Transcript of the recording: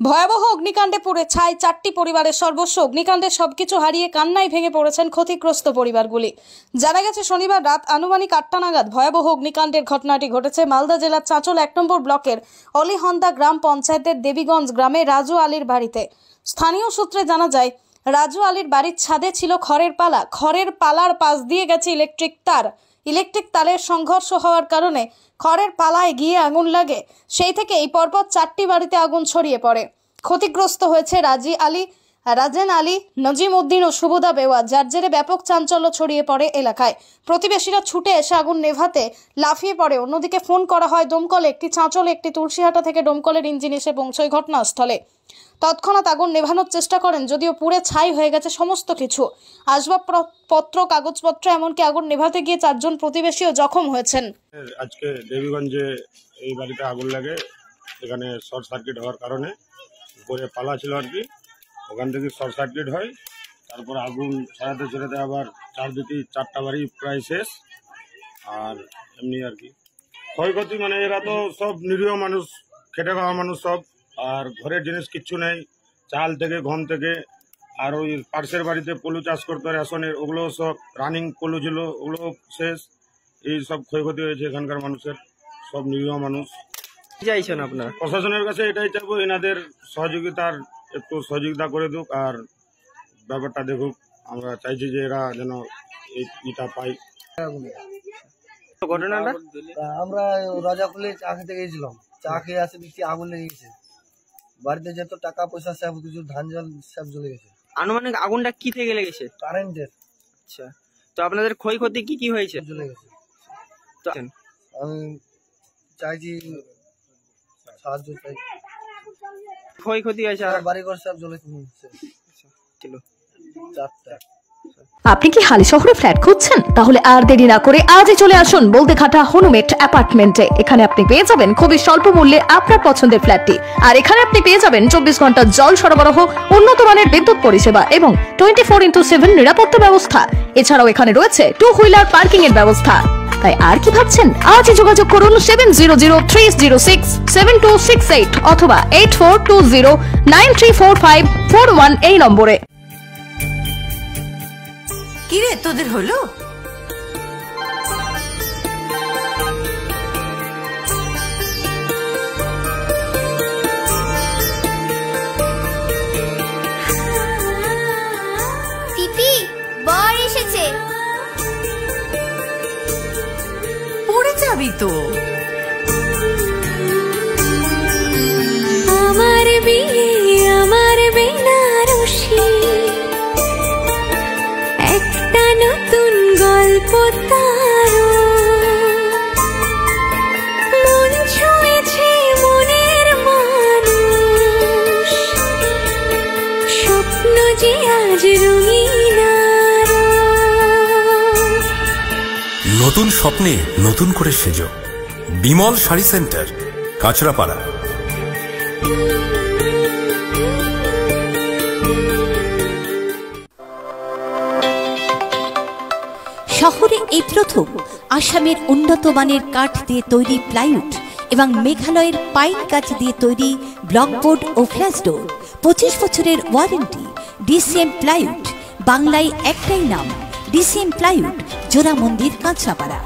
ভয়াবহ অগ্নিকাণ্ডে পুড়ে ছাই চারটি পরিবারের সর্বস্ব। অগ্নিকাণ্ডে সবকিছু হারিয়ে কান্নায় ভেঙে পড়েছেন ক্ষতিগ্রস্ত পরিবারগুলি। জানা গেছে, শনিবার রাত আনুমানিক আটটা নাগাদ ভয়াবহ অগ্নিকাণ্ডের ঘটনাটি ঘটেছে মালদা জেলার চাঁচল এক নম্বর ব্লকের অলিহন্দা গ্রাম পঞ্চায়েতের দেবীগঞ্জ গ্রামে রাজু আলীর বাড়িতে। স্থানীয় সূত্রে জানা যায়, রাজু আলীর বাড়ির ছাদে ছিল খড়ের পালা। খড়ের পালার পাশ দিয়ে গেছে ইলেকট্রিক তার। ইলেকট্রিক তারের সংঘর্ষ হওয়ার কারণে খড়ের পালায় গিয়ে আগুন লাগে। সেই থেকে এই পরপর চারটি বাড়িতে আগুন ছড়িয়ে পড়ে। ক্ষতিগ্রস্ত হয়েছে রাজি আলী রাজেন আলী, নজিম উদ্দিন ও সুবোদা বেওয়া যার জেরে ব্যাপক চাঞ্চল্য ছড়িয়ে পড়ে এলাকায়। প্রতিবেশীরা ছুটে এসে আগুন নেভাতে লাফিয়ে পড়ে। অন্যদিকে ফোন করা হয় দমকলে একটি চাঁচল, একটি তুলসীহাটা থেকে দমকলের ইঞ্জিন এসে পৌঁছয় ঘটনাস্থলে। তৎক্ষণাৎ আগুন নেভানোর চেষ্টা করেন, যদিও পুড়ে ছাই হয়ে গেছে সমস্ত কিছু। আসবাবপত্র, কাগজপত্র, এমনকি আগুন নেভাতে গিয়ে চারজন প্রতিবেশীও জখম হয়েছেন। আজকে দেবীগঞ্জে এই বাড়িতে আগুন লাগে। সেখানে শর্ট সার্কিট হওয়ার কারণে উপরে পালা ছিল আর কি। ওখান থেকে শর্ট সার্কিট হয়। তারপর আগুন ছড়াতে ছড়াতে আবার চারদিকে চারটা বাড়ি প্রায় শেষ। আর এমনি আর কি। ক্ষয়ক্ষতি মানে এরা তো সব নিরীহ মানুষ খেটে খাওয়া মানুষ সব। আর ঘরের জিনিস কিচ্ছু নেই। চাল থেকে গম থেকে আর ওই পার্সের বাড়িতে পলু চাষ করতে রেশনের ওগুলো সব রানিং পলু ছিল ওগুলো শেষ। এই সব ক্ষয়ক্ষতি হয়েছে এখানকার মানুষের সব নিরীহ মানুষ। চাইছেন আপনার? প্রশাসনের কাছে এটাই চাইব এনাদের সহযোগিতার একটু সহযোগিতা করে দুক আর ব্যাপারটা দেখুক। আমরা চাইছি যে এরা যেন এই ইটা পাই ঘটনাটা? আমরা রাজাকুলে চা খেতে গেছিলাম চা খেয়ে আসে দেখছি আগুন লেগে গেছে। বাড়িতে যত টাকা পয়সা সব কিছু ধান জল সব জ্বলে গেছে। আনুমানিক আগুনটা কি থেকে লেগেছে? কারেন্টের। আচ্ছা। তো আপনাদের ক্ষয়ক্ষতি কি কি হয়েছে? জ্বলে গেছে। তো আমি চাইছি সাহায্য চাই। ক্ষয়ক্ষতি হয়েছে আর বাড়ি ঘর সব জ্বলে চারটা। আপনি কি হালি শহরে ফ্ল্যাট খুঁজছেন? তাহলে আর দেরি না করে আজই চলে আসুন বলতে ঘাটা হনুমেট অ্যাপার্টমেন্টে। এখানে আপনি পেয়ে যাবেন খুবই স্বল্প মূল্যে আপনার পছন্দের ফ্ল্যাটটি। আর এখানে আপনি পেয়ে যাবেন চব্বিশ ঘণ্টা জল সরবরাহ উন্নত মানের বিদ্যুৎ পরিষেবা এবং টোয়েন্টি ফোর ইন্টু সেভেন নিরাপত্তা ব্যবস্থা। এছাড়াও এখানে রয়েছে টু হুইলার পার্কিং এর ব্যবস্থা। তাই আর কি ভাবছেন? আজই যোগাযোগ করুন seven zero zero three zero six seven two six eight অথবা eight four two zero nine three four five four one এই নম্বরে। কিরে তোদের হলো? বর এসেছে। তো আমার বিয়ে, আমার বেনারসি। একটা নতুন গল্প তার মন ছুঁয়েছে মনের মানুষ। স্বপ্ন যে আজ রঙিন নতুন স্বপ্নে নতুন করে সেজ। বিমল শাড়ি সেন্টার, কাঁচরাপাড়া। শহরে এই প্রথম আসামের উন্নত মানের কাঠ দিয়ে তৈরি প্লাইউড এবং মেঘালয়ের পাইন কাঠ দিয়ে তৈরি ব্লকবোর্ড ও ফ্ল্যাশ ডোর। পঁচিশ বছরের ওয়ারেন্টি, ডিসিএম প্লাইউড, বাংলায় একটাই নাম ডিসিএম প্লাইউড জোড়া মন্দির কাঁচরাপাড়া।